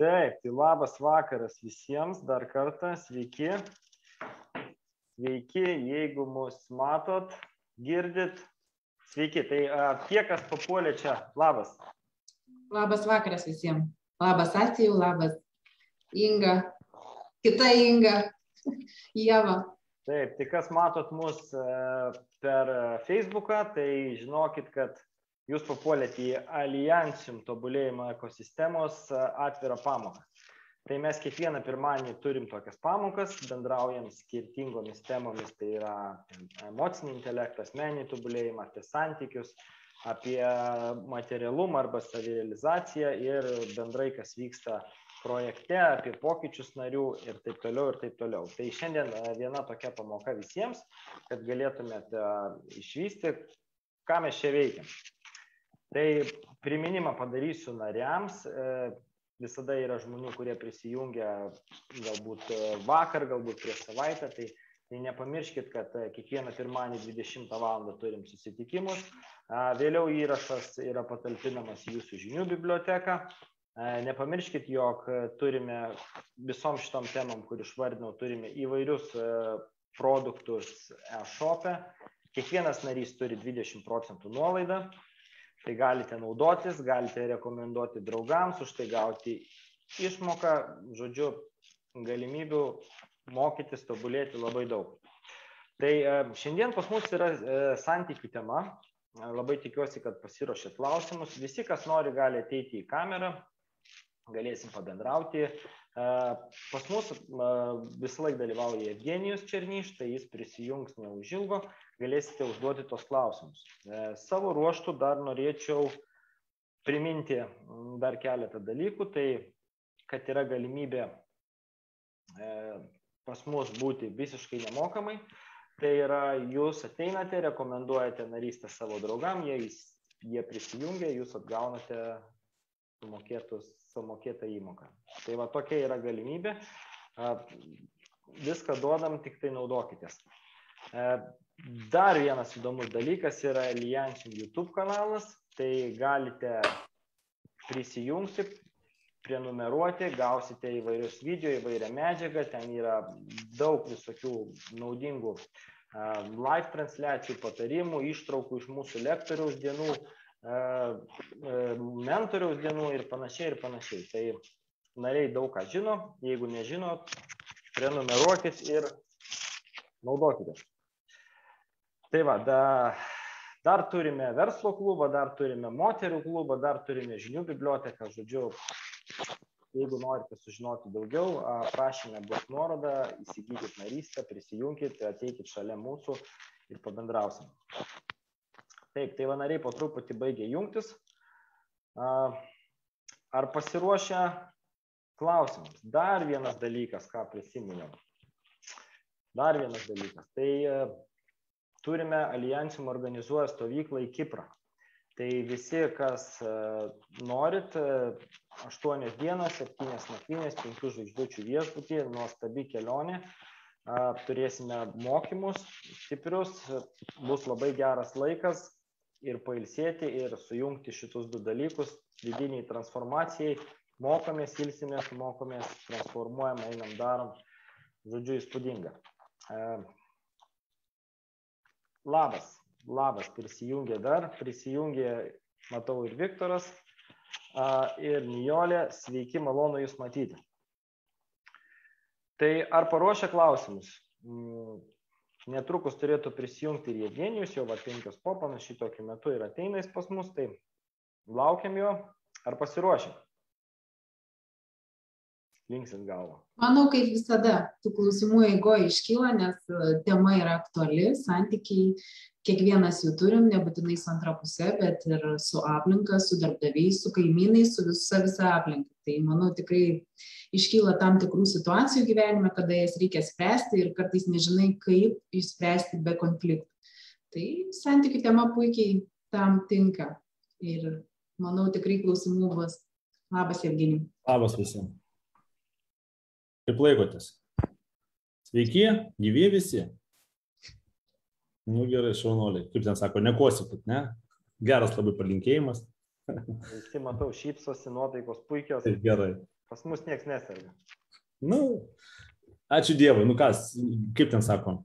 Taip, tai labas vakaras visiems, dar kartą, sveiki. Sveiki, jeigu mus matot, girdit. Sveiki, tai a, tie, kas papuolė čia, labas. Labas vakaras visiems. Labas Astijų, labas Inga, kita Inga, Jeva. Taip, tai kas matot mus e, per Facebooką, tai žinokit, kad jūs papuolėte į Alliansium tobulėjimo ekosistemos atvirą pamoką. Tai mes kiekvieną pirmadienį turim tokias pamokas, bendraujam skirtingomis temomis, tai yra emocinį intelektą, asmenį tobulėjimą, apie santykius, apie materialumą arba savirealizaciją ir bendrai, kas vyksta projekte, apie pokyčius narių ir taip toliau ir taip toliau. Tai šiandien viena tokia pamoka visiems, kad galėtumėte išvysti, ką mes čia veikiam. Tai priminimą padarysiu nariams. E, visada yra žmonių, kurie prisijungia galbūt e, vakar, galbūt prieš savaitę. Tai, tai nepamirškit, kad e, kiekvieną pirmąjį 20 val. turim susitikimus. Vėliau įrašas yra patalpinamas jūsų žinių biblioteką. Nepamirškit, jog turime visom šitom temam, kur išvardinau, turime įvairius produktus e-shop'e. Kiekvienas narys turi 20 procentų nuolaidą tai galite naudotis, galite rekomenduoti draugams, už tai gauti išmoką, žodžiu, galimybių mokytis, tobulėti labai daug. Tai e, šiandien pas mus yra e, santykių tema. Labai tikiuosi, kad pasiruošėt klausimus. Visi, kas nori, gali ateiti į kamerą, galėsim pabendrauti. E, pas mus visą laiką dalyvauja Evgenijus Černyš, tai jis prisijungs neužilgo galėsite užduoti tos klausimus. E, savo ruoštų dar norėčiau priminti dar keletą dalykų, tai kad yra galimybė e, pas mus būti visiškai nemokamai, tai yra jūs ateinate, rekomenduojate narystę savo draugam, jie, jie prisijungia, jūs atgaunate sumokėtus, sumokėtą įmoką. Tai va tokia yra galimybė. Viską duodam, tik tai naudokitės. E, Dar vienas įdomus dalykas yra Alliančių YouTube kanalas, tai galite prisijungti, prenumeruoti, gausite įvairius video, įvairią medžiagą, ten yra daug visokių naudingų live transliacijų, patarimų, ištraukų iš mūsų lektoriaus dienų, mentoriaus dienų ir panašiai ir panašiai. Tai nariai daug ką žino, jeigu nežinot, prenumeruokit ir naudokite. Tai va, da, dar turime verslo klubą, dar turime moterų klubą, dar turime žinių biblioteką, žodžiu, jeigu norite sužinoti daugiau, prašymė bus nuoroda, įsigykit narystę, prisijunkit, ateikit šalia mūsų ir pabendrausim. Taip, tai vanariai po truputį baigė jungtis. Ar pasiruošę klausimams? Dar vienas dalykas, ką prisiminiau. Dar vienas dalykas. Tai turime Alijansium organizuoja stovyklą į Kiprą. Tai visi, kas e, norit, 8 e, dienos, 7 nakvynės, 5 žvaigždučių viešbutį, nuostabi kelionė, turėsime mokymus stiprius, bus labai geras laikas ir pailsėti, ir sujungti šitus du dalykus vidiniai transformacijai, mokomės, ilsimės, mokomės, transformuojam, einam, darom, žodžiu, įspūdinga. E, Labas, labas, prisijungė dar, prisijungė, matau, ir Viktoras, ir Nijolė, sveiki, malonu Jūs matyti. Tai ar paruošę klausimus? Netrukus turėtų prisijungti ir Jėgenijus, jau va penkios po panašiai tokiu metu ir ateina jis pas mus, tai laukiam jo, ar pasiruošę? linksit galvą. Manau, kaip visada, tų klausimų eigoje iškyla, nes e, tema yra aktuali, santykiai, kiekvienas jų turim, nebūtinai su antra pusė, bet ir su aplinka, su darbdaviais, su kaimynais, su visa visa aplinka. Tai manau, tikrai iškyla tam tikrų situacijų gyvenime, kada jas reikia spręsti ir kartais nežinai, kaip išspręsti be konfliktų. Tai santykių tema puikiai tam tinka. Ir manau, tikrai klausimų bus. Labas, Evgenijai. Labas visiems. Kaip laikotės? Sveiki, gyvi visi. Nu gerai, šaunoliai. Kaip ten sako, nekosikit, ne? Geras labai palinkėjimas. Visi matau, šypsosi, nuotaikos puikios. Taip, gerai. Pas mus niekas neserga. Nu, ačiū Dievui, nu kas, kaip ten sakom.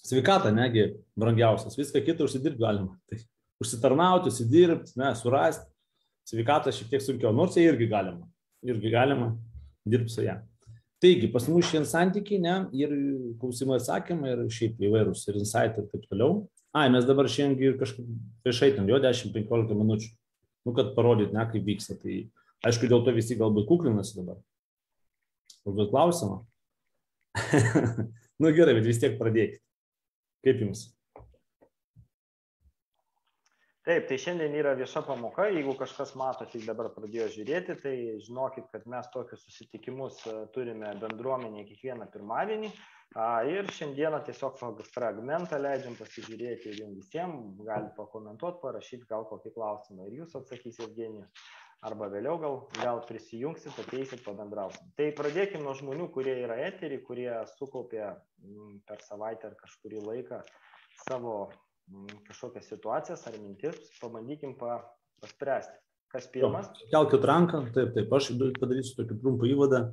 Sveikata, negi, brangiausias, viską kitą užsidirbti galima. Tai užsitarnauti, užsidirbti, ne, surasti. Sveikata šiek tiek sunkiau, nors jie irgi galima. Irgi galima dirbti su ją. Taigi, pas mus šiandien santykiai, ne, ir klausimai atsakymai, ir šiaip įvairūs, ir insight ir taip toliau. Ai, mes dabar šiandien kažkaip viešai ten, jo 10-15 minučių, nu, kad parodyt, ne, kaip vyksta. Tai aišku, dėl to visi galbūt kuklinasi dabar. Užduot klausimą. nu gerai, bet vis tiek pradėkit. Kaip jums? Taip, tai šiandien yra vieša pamoka, jeigu kažkas mato, tik dabar pradėjo žiūrėti, tai žinokit, kad mes tokius susitikimus e, turime bendruomenėje kiekvieną pirmadienį. Ir šiandieną tiesiog fragmentą leidžiam pasižiūrėti ir jums visiems, galite pakomentuoti, parašyti gal kokį klausimą ir jūs atsakysite, Evgenijus, arba vėliau gal, gal prisijungsit, ateisit, pabendrausim. Tai pradėkime nuo žmonių, kurie yra eterį, kurie sukaupė per savaitę ar kažkurį laiką savo kažkokias situacijas ar mintis, pabandykim pa, paspręsti. Kas pirmas? Kelkit ranką, taip, taip, aš padarysiu tokį trumpą įvadą.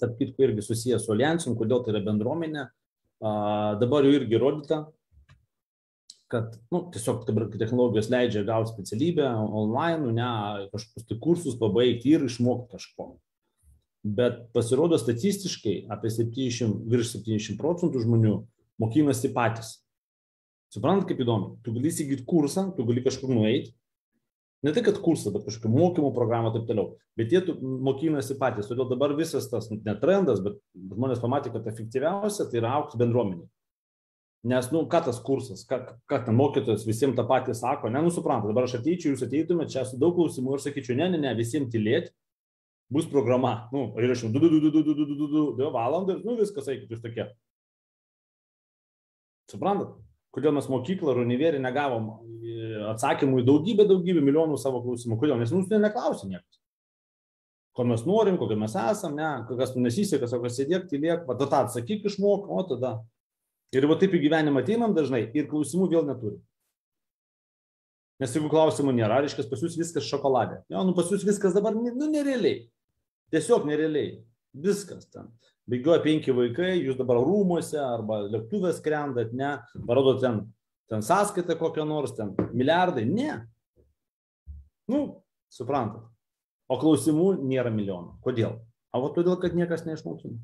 Tarp kitko irgi susijęs su aliancijom, kodėl tai yra bendruomenė. A, dabar jau irgi rodyta, kad nu, tiesiog dabar technologijos leidžia gauti specialybę online, ne kažkokius tai kursus pabaigti ir išmokti kažko. Bet pasirodo statistiškai apie 70, virš 70 procentų žmonių mokinasi patys. Suprantat, kaip įdomu. Tu gali įsigyti kursą, tu gali kažkur nueiti. Ne tai, kad kursą, bet kažkokią mokymų programą ir taip toliau. Bet jie mokinasi patys. Todėl dabar visas tas, ne trendas, bet žmonės pamatė, kad efektyviausia tai yra aukti bendruomenį. Nes, nu, ką tas kursas, ką, ką ten mokytojas visiems tą patį sako, nenusupranta. Dabar aš ateičiau, jūs ateitumėte, čia su daug klausimų ir sakyčiau, ne, ne, ne, visiems tylėti, bus programa. Nu, ir aš jau 2 valandą ir, nu, viskas, eikit, jūs tokie. Suprantat? Kodėl mes mokyklą ar univerį negavom e, atsakymų į daugybę, daugybę milijonų savo klausimų. Kodėl? Nes mūsų neklausė niekas. Ko mes norim, kokie mes esam, ne, kas mums nesiseka, sako, sėdėk, tylėk, va, tada atsakyk išmok, o tada. Ir va taip į gyvenimą ateinam dažnai ir klausimų vėl neturim. Nes jeigu klausimų nėra, reiškia, pas jūs viskas šokoladė. Jo, nu pas jūs viskas dabar, nu, nerealiai. Tiesiog nerealiai. Viskas ten bėgioja penki vaikai, jūs dabar rūmuose arba lėktuvės skrendat, ne, parodot ten, ten sąskaitą kokią nors, ten milijardai, ne. Nu, suprantat. O klausimų nėra milijonų. Kodėl? O va todėl, kad niekas neišmokino.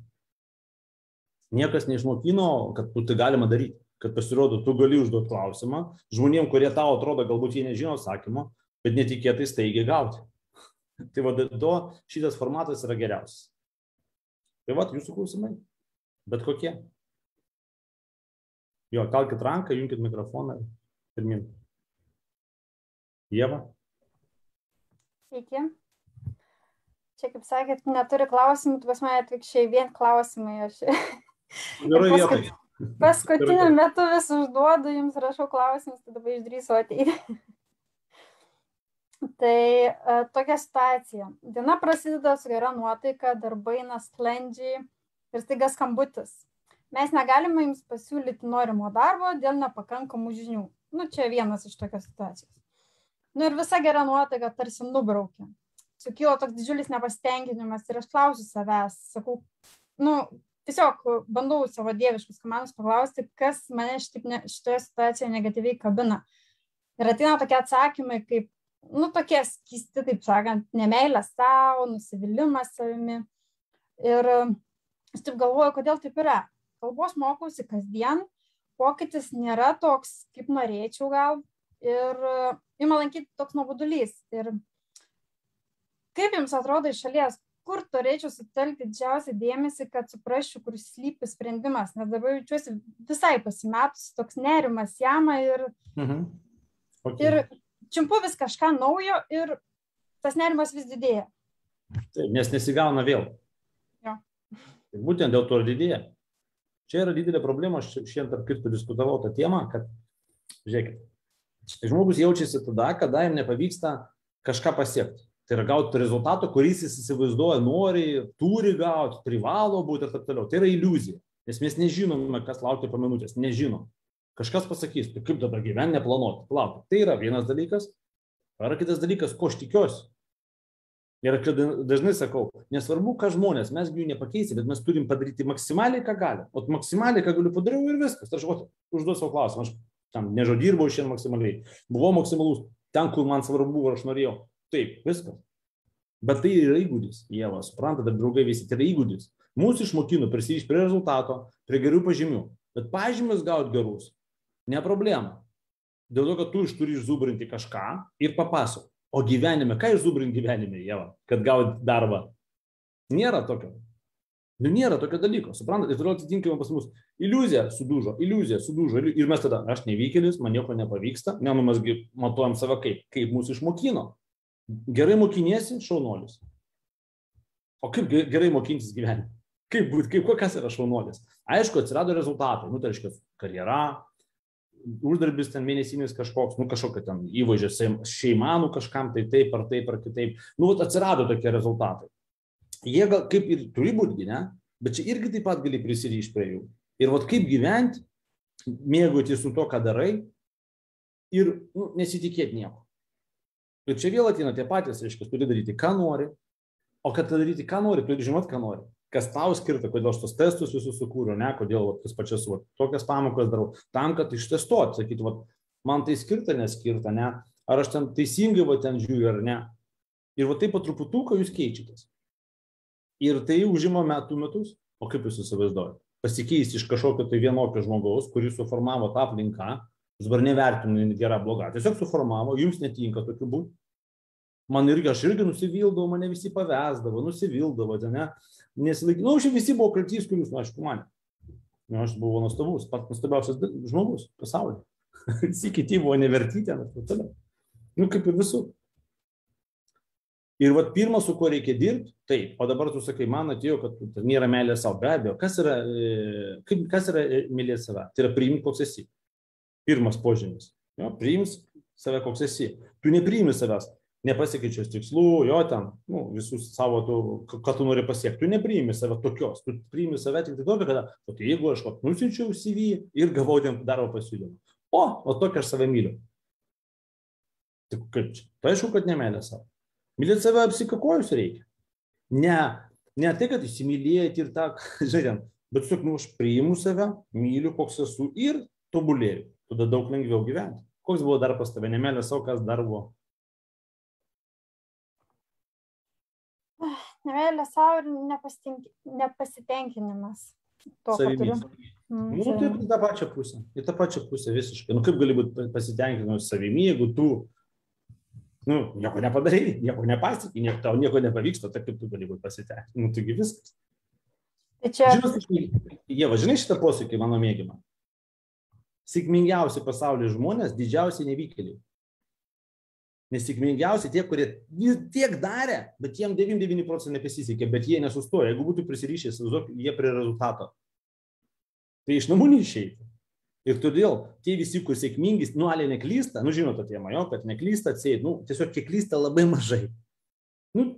Niekas neišmokino, kad tai galima daryti. Kad pasirodo, tu gali užduoti klausimą žmonėm, kurie tau atrodo, galbūt jie nežino atsakymo, bet netikėtai staigiai gauti. tai va, to šitas formatas yra geriausias. Tai va, jūsų klausimai. Bet kokie. Jo, kalkit ranką, junkit mikrofoną ir pirmin. Jėva. Sveiki. Čia, kaip sakėt, neturi klausimų, tu pas mane atvikščiai vien klausimai. Aš... Gerai vietoj. Paskutiniu metu vis užduodu, jums rašau klausimus, tada išdrįsiu ateiti. Tai e, tokia situacija. Diena prasideda su gera nuotaika, darbai eina sklandžiai ir staiga skambutis. Mes negalime jums pasiūlyti norimo darbo dėl nepakankamų žinių. Nu, čia vienas iš tokios situacijos. Nu ir visa gera nuotaika tarsi nubraukė. Sukilo toks didžiulis nepasitenkinimas ir aš klausiu savęs, sakau, nu, tiesiog bandau savo dieviškus komandus paklausti, kas mane šitaip ne, šitoje situacijoje negatyviai kabina. Ir ateina tokie atsakymai, kaip nu, tokie skisti, taip sakant, nemailė savo, nusivylimas savimi. Ir aš taip galvoju, kodėl taip yra. Kalbos mokausi kasdien, pokytis nėra toks, kaip norėčiau gal. Ir ima lankyti toks nuobodulys. Ir kaip jums atrodo iš šalies, kur turėčiau sutelkti didžiausią dėmesį, kad suprasčiau, kur slypi sprendimas, nes dabar jaučiuosi visai pasimetus, toks nerimas jama ir, mhm. okay. ir čiumpu vis kažką naujo ir tas nerimas vis didėja. Taip, nes nesigauna vėl. Jo. Ir būtent dėl to ir didėja. Čia yra didelė problema, aš šiandien tarp kitų diskutavau tą temą, kad, žiūrėkit, žmogus jaučiasi tada, kada jam nepavyksta kažką pasiekti. Tai yra gauti rezultatą, kuris jis įsivaizduoja, nori, turi gauti, privalo būti ir taip toliau. Tai yra iliuzija, nes mes nežinome, kas laukia po minutės, nežinom. Kažkas pasakys, tai kaip dabar gyventi, neplanuoti. Palauk, tai yra vienas dalykas. Ar kitas dalykas, ko aš tikiuosi. Ir dažnai sakau, nesvarbu, ką žmonės, mes jų nepakeisi, bet mes turim padaryti maksimaliai, ką galim. O maksimaliai, ką galiu padariau ir viskas. Aš užduosiu savo klausimą. Aš tam nežodirbau šiandien maksimaliai. Buvau maksimalus ten, kur man svarbu ir aš norėjau. Taip, viskas. Bet tai yra įgūdis, Jėva, suprantate, draugai visi, tai yra įgūdis. Mūsų išmokino prisirišti prie rezultato, prie gerų pažymių. Bet pažymius gauti gerus, ne problema. Dėl to, kad tu iš turi išzubrinti kažką ir papasakoti. O gyvenime, ką išzubrinti gyvenime, Jėva, kad gauti darbą? Nėra tokio. Nu, nėra tokio dalyko, suprantate, ir toliau atitinkamai pas mus iliuzija sudužo, iliuzija sudužo ir mes tada, aš nevykėlis, man nieko nepavyksta, ne, nu mesgi matuojam save kaip, kaip mūsų išmokino. Gerai mokiniesi, šaunuolis. O kaip gerai mokintis gyvenime? Kaip būti, kaip kas yra šaunuolis? Aišku, atsirado rezultatai, nu, tai reiškia, karjera, uždarbis ten mėnesinis kažkoks, nu kažkokia ten įvažias šeimanų kažkam, tai taip ar taip ar kitaip. Nu, vat, atsirado tokie rezultatai. Jie gal kaip ir turi būti, ne? Bet čia irgi taip pat gali prisirišti prie jų. Ir vat kaip gyventi, mėgautis su to, ką darai ir nu, nesitikėti nieko. Ir čia vėl ateina tie patys, reiškia, turi daryti, ką nori, o kad daryti, ką nori, turi žinoti, ką nori kas tau skirta, kodėl aš tos testus visus sukūriau, ne, kodėl va, tas pačias va, tokias pamokas darau, tam, kad ištestuot, sakyti, va, man tai skirta, neskirta, ne, ar aš ten teisingai va ten žiūriu ar ne. Ir va taip po truputuką jūs keičiatės. Ir tai užima metų metus, o kaip jūs įsivaizduojate? Pasikeisti iš kažkokio tai vienokio žmogaus, kuris suformavo tą aplinką, jūs dabar nevertinu gerą blogą, tiesiog suformavo, jums netinka tokiu būti, man irgi, aš irgi nusivildavau, mane visi pavesdavo, nusivildavo, ne, nesilaikydavo, nu, visi buvo kaltys, kuris, nu, aišku, man. Nu, aš buvau nuostabus, pats nuostabiausias žmogus pasaulyje. Visi kiti buvo nevertyti, ir taip toliau. Nu, kaip ir visur. Ir vat pirmas, su kuo reikia dirbti, taip, o dabar tu sakai, man atėjo, kad nėra meilė savo, be abejo, kas yra, e, kaip, kas yra e, mylėti save? Tai yra priimti, koks esi. Pirmas požymis. Jo, priims save, koks esi. Tu nepriimi savęs nepasiekiančios tikslų, jo ten, nu, visus savo, tu, ką tu nori pasiekti, tu nepriimi save tokios, tu priimi save tik tai tokia, kada, o tai jeigu aš nusinčiau CV ir gavau darbo pasiūlymą, o, o tokia aš save myliu. Tai kaip čia? Tai aišku, kad nemelė savo. Mylėti save apsikakojus reikia. Ne, ne tai, kad įsimylėti ir tą, žinai, bet tiesiog, nu, aš priimu save, myliu, koks esu ir tobulėju. Tada daug lengviau gyventi. Koks buvo dar pas tave, nemelė savo, kas dar buvo nemeilė savo ir nepasitenkinimas. To, Savimi. Mm, nu, tai į tą pačią pusę. Į tą pačią pusę visiškai. Nu, kaip gali būti pasitenkinimas savimi, jeigu tu nu, nieko nepadarai, nieko nepasiekė, nieko, tau nieko nepavyksta, tai kaip tu gali būti pasitenkinęs. Nu, taigi viskas. Tai čia... Žinai, jie, žinai šitą posakį mano mėgimą. Sėkmingiausi pasaulyje žmonės, didžiausi nevykėliai. Nes sėkmingiausi tie, kurie tiek darė, bet jiem 99 procentai nepasisekė, bet jie nesustojo. Jeigu būtų prisirišęs, jie prie rezultato. Tai iš namų neišeitų. Ir todėl tie visi, kur sėkmingi, nualė neklysta, nu žinote tie majo, kad neklysta, atseit, nu tiesiog kiek klysta labai mažai. Nu,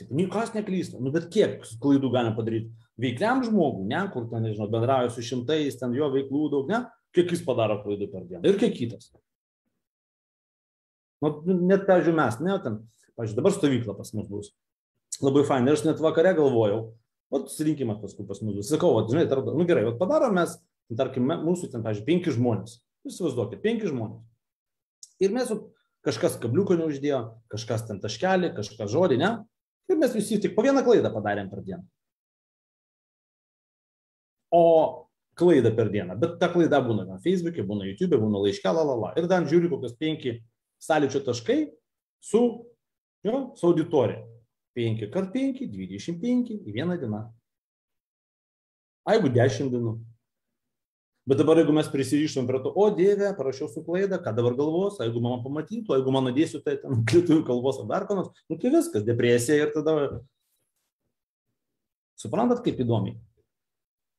taip, niekas neklysta, nu bet kiek klaidų galima padaryti. Veikliam žmogui, ne, kur ten, nežinau, bendrauja su šimtais, ten jo veiklų daug, ne, kiek jis padaro klaidų per dieną ir kiek kitas. Nu, net, pavyzdžiui, mes, ne, ten, pavyzdžiui, dabar stovykla pas mus bus. Labai fain. Ir aš net vakare galvojau, o susirinkimas paskui pas mus bus. Sakau, va, žinai, tarp, nu gerai, va, padarom mes, tarkim, mūsų ten, pavyzdžiui, penki žmonės. Įsivaizduokit, penki žmonės. Ir mes, kažkas kabliuko neuždėjo, kažkas ten taškelį, kažkas žodį, ne? Ir mes visi tik po vieną klaidą padarėm per dieną. O klaidą per dieną, bet ta klaida būna na, Facebook'e, būna YouTube, būna laiške, la la la. Ir dar žiūri kokios penki sąlyčio taškai su, jo, su auditorija. 5 kart 5, 25 į vieną dieną. A jeigu 10 dienų. Bet dabar, jeigu mes prisirišom prie to, o Dieve, parašiau su klaida, ką dabar galvos, a jeigu mama pamatytų, jeigu mano dėsiu tai ten lietuvių kalbos ar dar ką nors, nu tai viskas, depresija ir tada... Suprantat, kaip įdomiai.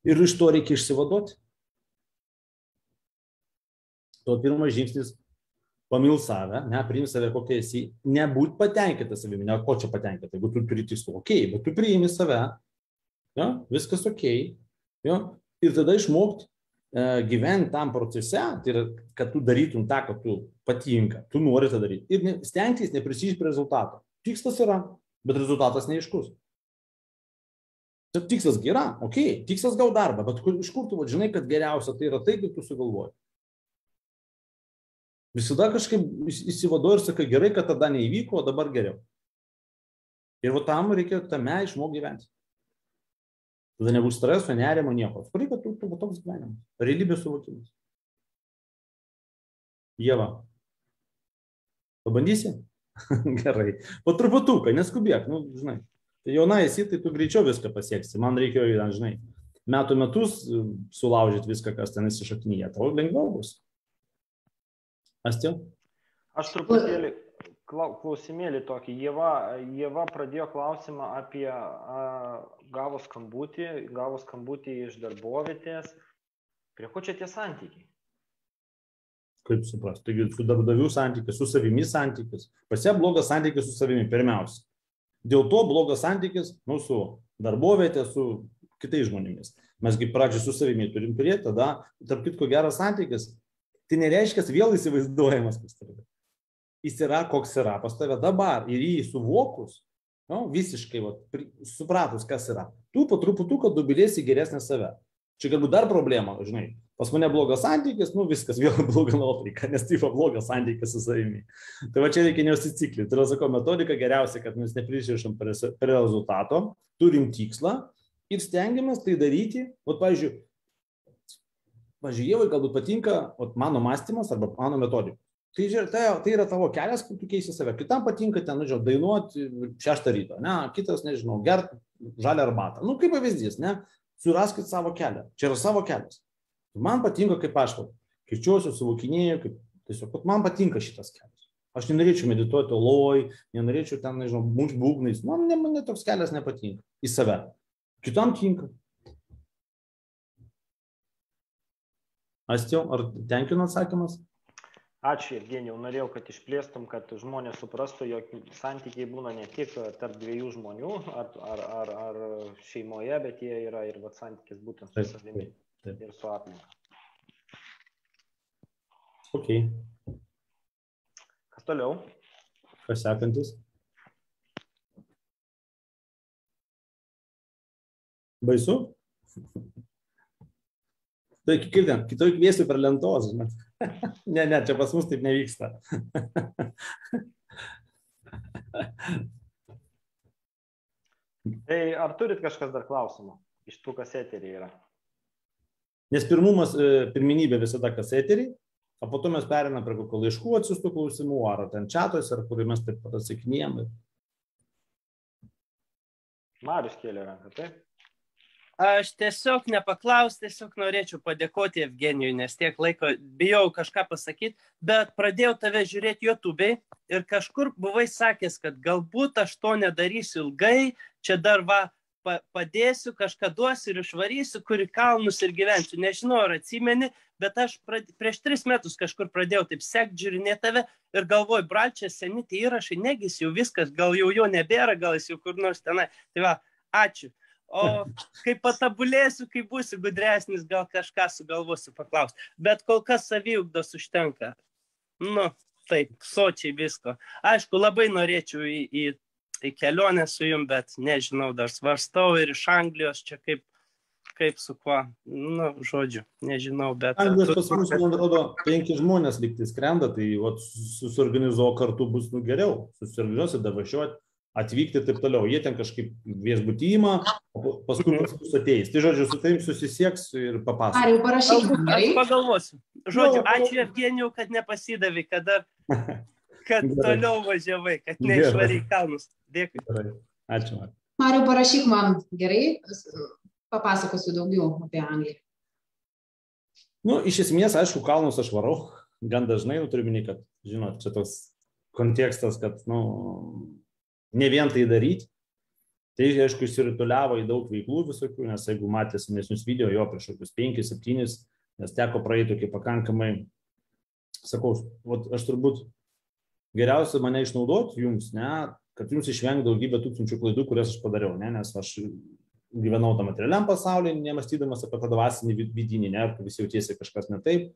Ir iš to reikia išsivaduoti. To pirmas žingsnis pamil save, ne, priim save kokia esi, nebūt patenkintas savimi, ne, ko čia patenkinta, jeigu tu turi tikslų, okay, bet tu priimi save, ja, viskas okay, ja, ir tada išmokti e, gyventi tam procese, tai yra, kad tu darytum tą, kad tu patinka, tu nori tą daryti ir ne, stengtis neprisijęs prie rezultato. Tikslas yra bet rezultatas neiškus. Taip tikslas yra, okay, tikslas gau darbą, bet kur, iš kur tu va, žinai, kad geriausia tai yra tai, kaip tu sugalvoji. Visada kažkaip įsivaduoju ir sakai, gerai, kad tada neįvyko, o dabar geriau. Ir va tam reikia tame išmokti gyventi. Tada nebus streso, nerimo, nieko. Reikia tu, tu, toks gyvenimas. Realybės suvokimas. Jėva. Pabandysi? Gerai. Po truputuką, neskubėk, nu, žinai. Tai jauna esi, tai tu greičiau viską pasieksi. Man reikėjo, žinai, metų metus sulaužyti viską, kas ten įsišaknyje. Tau lengviau bus. Astio? Aš truputėlį klausimėlį tokį. Jėva, Jėva pradėjo klausimą apie a, gavo skambutį, gavo skambutį iš darbovietės. Prie ko čia tie santykiai? kaip suprast taigi su darbdaviu santykis su savimi santykis pas ją blogas santykis su savimi pirmiausia dėl to blogas santykis nu su darboviete su kitais žmonėmis mes gi pradžioj su savimi turim turėt tada tarp kitko geras santykis tai nereiškia vėl įsivaizduojamas pas tave jis yra koks yra pas tave dabar ir jį suvokus nu, visiškai vat, supratus, kas yra, tu po truputuką dubilėsi geresnę save. Čia galbūt dar problema, žinai, pas mane blogas santykis, nu viskas, vėl bloga nuotaika, nes tai va blogas santykis su savimi. Tai va čia reikia neužsiciklinti. Tai yra, sakau, metodika geriausia, kad mes neprisirišam prie, rezultato, turim tikslą ir stengiamės tai daryti. O, pavyzdžiui, Pavyzdžiui, galbūt patinka ot, mano mąstymas arba mano metodika. Tai, tai, tai yra tavo kelias, kaip tu keisi save. Kitam patinka ten, nežinau, dainuoti šeštą ryto, ne? kitas, nežinau, gert žalę arbatą. Nu, kaip pavyzdys, ne? Suraskit savo kelią. Čia yra savo kelias. Man patinka, kaip aš, keičiuosi, suvokinėjau, kaip tiesiog, kad man patinka šitas kelias. Aš nenorėčiau medituoti oloj, nenorėčiau ten, nežinau, muš būgnais. Man, ne, man toks kelias nepatinka. Į save. Kitam tinka. Astio, ar tenkino atsakymas? Ačiū, Evgenijau. Norėjau, kad išplėstum, kad žmonės suprastų, jog santykiai būna ne tik tarp dviejų žmonių ar, ar, ar, ar šeimoje, bet jie yra ir vat, santykis būtent su savimi ir su aplinka. Ok. Kas toliau? Kas sekantis? Baisu? Tai kaip ten, kitoj kviesiu per lentos, žinot. ne, ne, čia pas mus taip nevyksta. tai ar turit kažkas dar klausimų iš tų, kas eterį yra? Nes pirmumas, e, pirminybė visada kas eterį, o po to mes perinam prie kokio laiškų atsiųstų klausimų, ar ten čatos, ar kurį mes taip pat atsakinėjom. Marius kėlė ranką, taip? Aš tiesiog nepaklaus, tiesiog norėčiau padėkoti Evgenijui, nes tiek laiko bijau kažką pasakyti, bet pradėjau tave žiūrėti YouTube'ai ir kažkur buvai sakęs, kad galbūt aš to nedarysiu ilgai, čia dar va pa, padėsiu, kažką duosiu ir išvarysiu, kur į kalnus ir gyvensiu. Nežinau, ar atsimeni, bet aš prad... prieš tris metus kažkur pradėjau taip sekti, žiūrinėti tave ir galvoju, bralčia, seni tie įrašai, negis jau viskas, gal jau jo nebėra, gal jis jau kur nors tenai. Tai va, ačiū. O kai patabulėsiu, kai būsiu gudresnis, gal kažką sugalvosiu paklausti. Bet kol kas saviugdos užtenka. Nu, taip, sočiai visko. Aišku, labai norėčiau į, į tai kelionė su jum, bet nežinau, dar svarstau ir iš Anglijos čia kaip, kaip su kuo, nu, žodžiu, nežinau, bet. Anglijos pas mus, man atrodo, penki žmonės likti skrenda, tai susiorganizuo kartu bus nu, geriau, susiorganizuosi, davažiuoti atvykti ir taip toliau. Jie ten kažkaip viešbutį įma, o paskui pas mus ateis. Tai žodžiu, su tavim susisieks ir papasakos. Ar jau parašyk? Aš pagalvosiu. Žodžiu, ačiū Evgenijau, kad nepasidavai, kada kad Gerai. toliau važiavai, kad neišvarai kalnus. Dėkui. Gerai. Ačiū. Mariu, parašyk man gerai, papasakosiu daugiau apie Angliją. Nu, iš esmės, aišku, kalnus aš varau, gan dažnai, nu, turiu minį, kad, žinot, čia toks kontekstas, kad, nu, ne vien tai daryti. Tai, aišku, išsirituliavo į daug veiklų visokių, nes jeigu matė senesnius video, jo prieš kokius 5-7, nes teko praeiti tokį pakankamai, sakau, aš turbūt geriausia mane išnaudot jums, ne, kad jums išvengti daugybę tūkstančių klaidų, kurias aš padariau, ne, nes aš gyvenau tam materialiam pasaulyje, nemastydamas apie tą dvasinį vidinį, ne, visi jautiesi kažkas ne taip,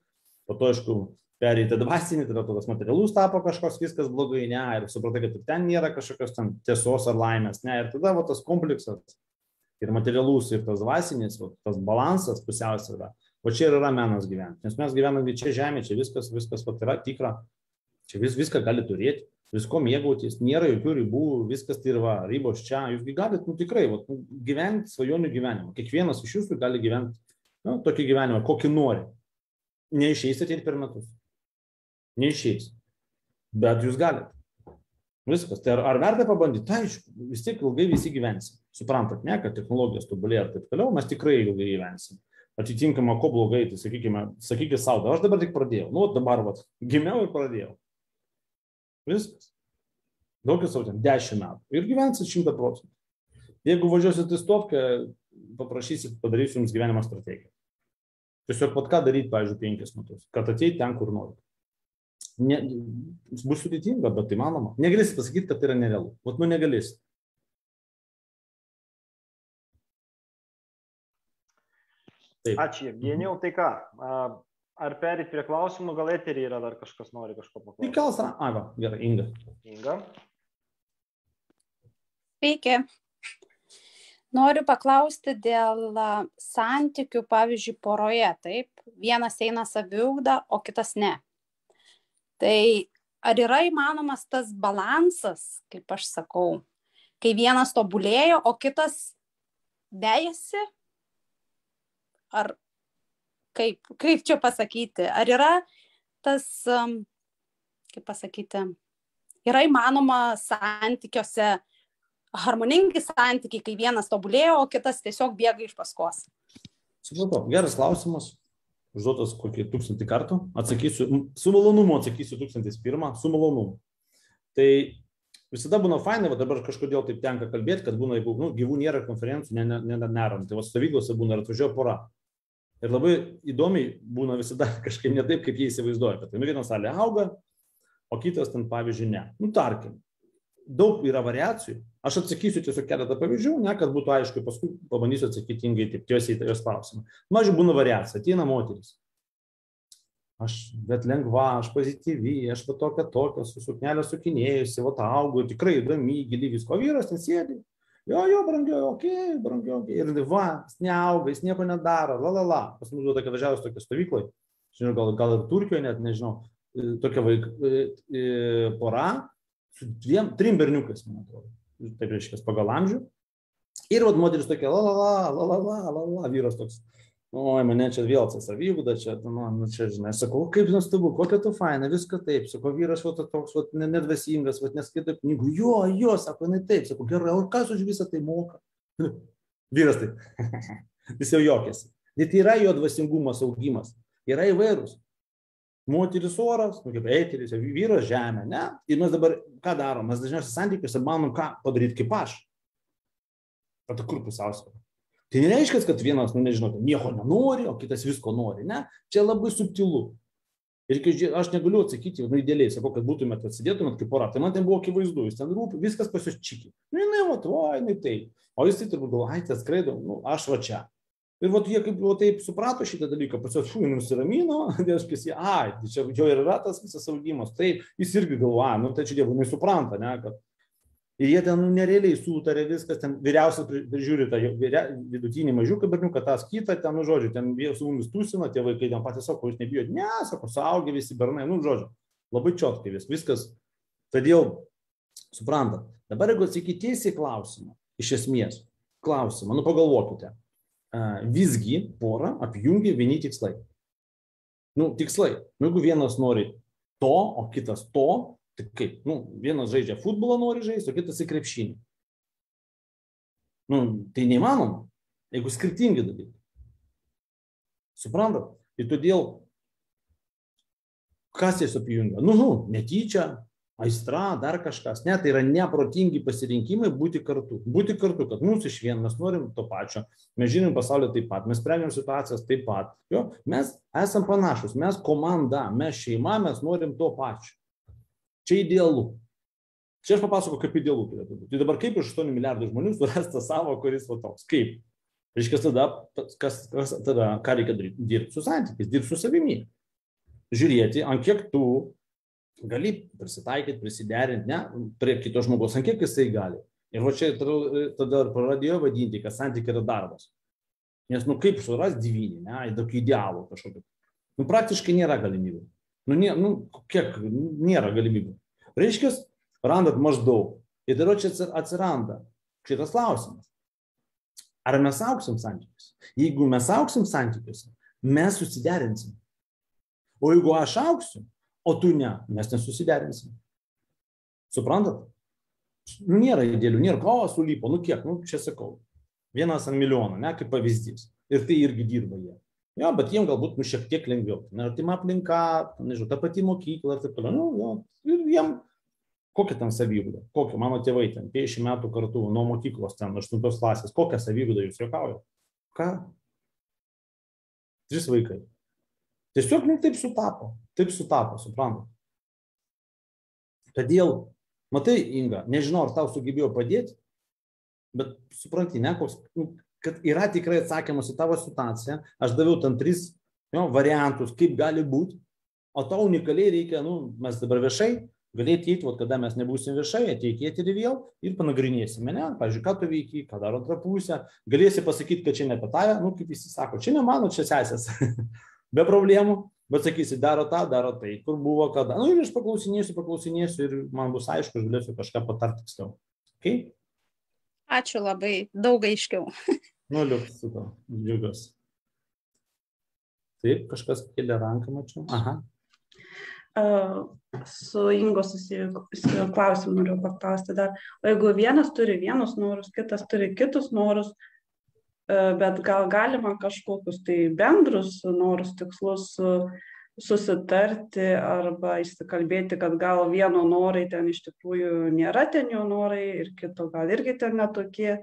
po to, aišku, pereiti dvasinį, tada tas materialus tapo kažkoks viskas blogai, ne, ir supratai, kad ir ten nėra kažkokios ten tiesos ar laimės, ne, ir tada va, tas kompleksas ir materialus, ir tas dvasinis, va, tas balansas pusiausvėra, o čia ir yra menas gyventi, nes mes gyvename čia žemė, čia viskas, viskas va, yra tikra, čia vis, viską gali turėti, visko mėgautis, nėra jokių ribų, viskas tai yra ribos čia, jūsgi galite, nu tikrai, va, nu, gyventi svajonių gyvenimą, kiekvienas iš jūsų gali gyventi nu, tokį gyvenimą, kokį nori. Neišeisite per metus neišeis. Bet jūs galite. Viskas. Tai ar, ar verta pabandyti? Tai aišku, vis tiek ilgai visi gyvensim. Suprantat, ne, kad technologijos tobulėja ir taip toliau, mes tikrai ilgai gyvensim. Atitinkama, ko blogai, tai sakykime, sakykime savo, aš dabar tik pradėjau. Nu, dabar, vat, gimiau ir pradėjau. Viskas. Daugis savo ten 10 metų. Ir gyvensit 100 procentų. Jeigu važiuosit į stotką, paprašysit, padarysiu jums gyvenimo strategiją. Tiesiog pat ką daryti, pavyzdžiui, 5 metus, kad ateit ten, kur norite. Ne, bus sudėtinga, bet įmanoma. Negalėsi pasakyti, kad tai yra nerealu. Vat nu negalėsi. Taip. Ačiū, Evgenijau. Tai ką, ar perėti prie klausimų, gal eterį yra dar kažkas nori kažko paklausti? Įkels, a, va, gerai, Inga. Inga. Sveiki. Noriu paklausti dėl santykių, pavyzdžiui, poroje. Taip, vienas eina saviugdą, o kitas ne. Tai ar yra įmanomas tas balansas, kaip aš sakau, kai vienas tobulėjo, o kitas vejasi? Ar kaip, kaip čia pasakyti? Ar yra tas, um, kaip pasakyti, yra įmanoma santykiuose harmoningi santykiai, kai vienas tobulėjo, o kitas tiesiog bėga iš paskos? Supratau, geras klausimas užduotas kokį tūkstantį kartų, atsakysiu, su malonumu atsakysiu tūkstantis pirmą, su malonumu. Tai visada būna fainai, va dabar kažkodėl taip tenka kalbėti, kad būna, jeigu nu, gyvų nėra konferencijų, ne, ne, ne, neram, tai va stovyklose būna ir atvažiuoja pora. Ir labai įdomiai būna visada kažkaip ne taip, kaip jie įsivaizduoja, kad tai nu, vienas salė auga, o kitas ten pavyzdžiui ne. Nu, tarkim, daug yra variacijų. Aš atsakysiu tiesiog keletą pavyzdžių, ne, kad būtų aišku, paskui pabandysiu atsakyti ingai taip tiesiai į jos klausimą. Mažiau būna variacija, ateina moteris. Aš, bet lengva, aš pozityvi, aš va tokia tokia, su suknelė sukinėjusi, va ta augu, tikrai įdomi, gili visko, vyras ten sėdi. Jo, jo, brangio, okei, okay, brangio. Okay. Ir va, jis neauga, jis nieko nedaro, la la la. Pas mus buvo tokia važiavus tokia stovykloje, žinau, gal, gal ir Turkijoje net, nežinau, tokia vaik, pora, su dviem, trim berniukais, man atrodo. Taip reiškia, pagal amžių. Ir vad moteris tokia, la la la, la la la, la la, vyras toks. Oi, mane čia vėl tas savyguda, čia, nu, nu, čia, žinai, sakau, kaip nuostabu, kokia tu faina, viską taip, sakau, vyras, va, toks, va, nedvasingas, va, neskaito knygų, jo, jo, sako, jinai taip, sako, gerai, o kas už visą tai moka? vyras taip, jis jau jokėsi. Bet yra jo dvasingumas, augimas, yra įvairūs moteris oras, nu, kaip eteris, vyras žemė, ne? Ir mes dabar ką darom? Mes dažniausiai santykiuose manom, ką padaryti kaip aš. Tada kur pusiausvėra? Tai nereiškia, kad vienas, nu nežinau, nieko nenori, o kitas visko nori, ne? Čia labai subtilu. Ir aš negaliu atsakyti, nu, idealiai, sakau, kad būtumėt atsidėtumėt kaip pora, tai man ten buvo akivaizdu, jis ten rūpi, viskas pas jūs čiki. Nu, jinai, va, o, jinai tai. O jis tai turbūt galvoja, ai, tas skraido, nu, aš va čia. Ir vat jie kaip jau taip suprato šitą dalyką, pas juos šūnį nusiramino, reiškia, jie, ai, tai čia jo ir yra tas visas augimas. Taip, jis irgi galvoja, nu tai čia dievai nesupranta, ne, kad. Ir jie ten nu, nerealiai sutarė viskas, ten vyriausias prižiūri tą vidutinį mažiuką berniuką, tas kitą, ten, nu, žodžiu, ten su mumis tūsina, tie vaikai ten patys sako, jūs nebijot, ne, sako, suaugę visi bernai, nu, žodžiu, labai čiotkai vis, viskas. Todėl, suprantat, dabar jeigu atsakyti tiesiai klausimą, iš esmės, klausimą, nu pagalvokite, visgi porą apjungia vieni tikslai. Nu, tikslai. Nu, jeigu vienas nori to, o kitas to, tai kaip? Nu, vienas žaidžia futbolą nori žaisti, o kitas į krepšinį. Nu, tai neįmanoma, jeigu skirtingi dalykai. Suprantat? Ir todėl, kas jas apjungia? Nu, nu, netyčia, aistra, dar kažkas. Ne, tai yra neprotingi pasirinkimai būti kartu. Būti kartu, kad mūsų iš vien mes norim to pačio, mes žinom pasaulio taip pat, mes sprendžiam situacijas taip pat. Jo, mes esam panašus, mes komanda, mes šeima, mes norim to pačio. Čia idealu. Čia aš papasakau, kaip idealu turėtų būti. Tai dabar kaip iš 8 milijardų žmonių surasti savo, kuris va toks. Kaip? Reiškia, tada, kas, kas, tada ką reikia daryti? Dirbti su santykiais, dirbti su savimi. žiūrėti, ant kiek tu gali prisitaikyti, prisiderinti, ne, prie kito žmogaus, ant kiek jisai gali. Ir va čia tada pradėjo vadinti, kad santykiai yra darbas. Nes, nu, kaip suras dvynį, ne, tokį idealų kažkokį. Nu, praktiškai nėra galimybių. Nu, nė, nu, kiek nėra galimybių. Reiškia, randat maždaug. Ir dar čia atsiranda šitas klausimas. Ar mes auksim santykius? Jeigu mes auksim santykius, mes susiderinsim. O jeigu aš auksiu, o tu ne, mes nesusiderinsim. Suprantat? Nėra idealių, nėra, o, sulypo, nu kiek, nu čia sakau, vienas ant milijono, ne, kaip pavyzdys. Ir tai irgi dirba jie. Jo, bet jiems galbūt nu, šiek tiek lengviau. Artima aplinka, nežinau, ta pati mokykla ir taip toliau. Nu, jo, ir jiem kokia ten savybūda, kokia mano tėvai ten, 50 metų kartu nuo mokyklos ten, 8 klasės, kokią savybūdą jūs juokaujate? Ką? Tris vaikai. Tiesiog nu, taip sutapo, taip sutapo, suprantate. Todėl, matai, Inga, nežinau, ar tau sugebėjo padėti, bet supranti, ne, koks, nu, kad yra tikrai atsakymas į tavo situaciją, aš daviau ten tris jo, variantus, kaip gali būti, o tau unikaliai reikia, nu, mes dabar viešai gali ateit, vat, kada mes nebūsim viešai, ateikėti ir vėl ir panagrinėsime, ne, pavyzdžiui, ką tu veiki, ką daro antra pusė, galėsi pasakyti, kad čia ne apie tave, nu, kaip visi sako, čia ne mano, čia sesės, be problemų, bet sakysi, daro tą, daro tai, kur buvo, kada, nu, ir aš paklausinėsiu, paklausinėsiu ir man bus aišku, aš galėsiu kažką patarti tiksliau. Okay? Ačiū labai, daug aiškiau. nu, liuks su to, džiugas. Taip, kažkas kėlė ranką, mačiau. Aha su Ingos susijusiu klausimu noriu paklausti dar. O jeigu vienas turi vienus norus, kitas turi kitus norus, bet gal galima kažkokius tai bendrus norus, tikslus susitarti arba įsikalbėti, kad gal vieno norai ten iš tikrųjų nėra ten jo norai ir kito gal irgi ten netokie.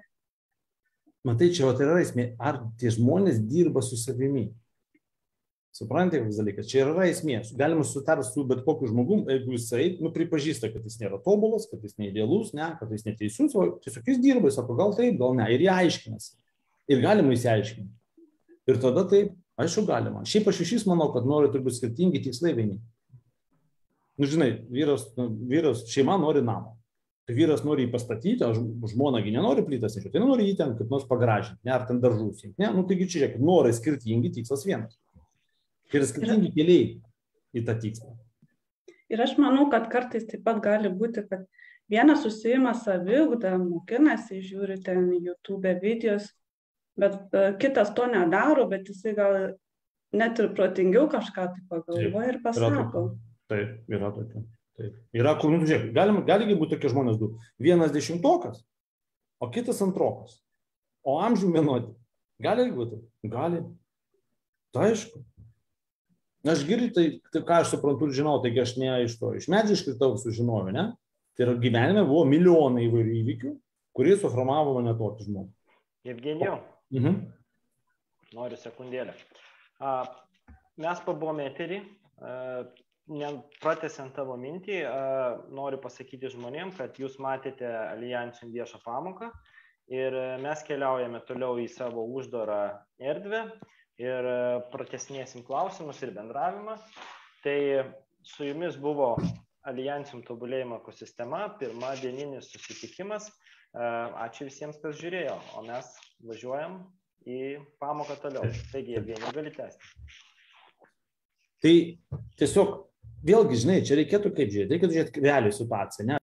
Matai, čia tai yra esmė, ar tie žmonės dirba su savimi. Suprantate, koks dalykas. Čia yra esmė. Galima sutarti su bet kokiu žmogum, jeigu jisai nu, pripažįsta, kad jis nėra tobulas, kad jis neįdėlus, ne, kad jis neteisus, o tiesiog jis dirba, jis sako, gal taip, gal ne. Ir jie aiškinasi. Ir galima įsiaiškinti. Ir tada taip, aišku, galima. Šiaip aš iš vis manau, kad nori turbūt skirtingi tikslai vieni. Nu, žinai, vyras, nu, vyras šeima nori namo. Tai vyras nori jį pastatyti, o žmonagi nenori plytas nešioti, tai nori jį ten kaip nors pagražinti, ne, ar ten daržus. Ne, nu taigi čia, žiūrėk, norai skirtingi, tikslas vienas. Yra skirtingi keliai į tą tikslą. Ir aš manau, kad kartais taip pat gali būti, kad vienas susijima saviugdą, mokinasi, žiūri ten YouTube videos, bet uh, kitas to nedaro, bet jisai gal net ir protingiau kažką tai pagalvoja ir pasako. Taip, yra tokia. Taip. Yra, kur, nu, žiūrėk, galima, gali būti tokie žmonės du. Vienas dešimtokas, o kitas antrokas. O amžių vienodi. Gali būti? Gali. Tai aišku. Aš girdi, tai, tai ką aš suprantu ir žinau, taigi aš ne iš to, iš medžių iškritau sužinojau, ne? Tai yra gyvenime buvo milijonai įvairių įvykių, kurie suformavo mane tokį žmogų. Evgenijau. Mhm. Noriu sekundėlę. Mes pabuvome eterį, pratesiant tavo mintį, noriu pasakyti žmonėm, kad jūs matėte Alijansin viešą pamoką ir mes keliaujame toliau į savo uždarą erdvę ir e, pratesnėsim klausimus ir bendravimą. Tai su jumis buvo Alijansim tobulėjimo ekosistema, pirmadieninis susitikimas. E, ačiū visiems, kas žiūrėjo, o mes važiuojam į pamoką toliau. Taigi, Evgenijų gali tęsti. Tai tiesiog, vėlgi, žinai, čia reikėtų kaip žiūrėti, reikėtų žiūrėti realią situaciją. Ne?